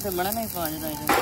いと村ないかはです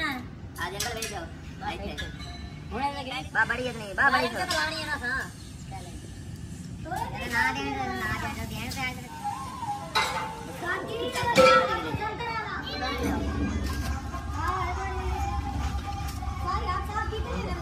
ना आ जंगल भेज दो भाई थे होने लगे बा बड़ी इतनी बा बड़ी तो लानी है ना हाँ ना दे ना दे ध्यान से आ जा सारी आप साथ कितने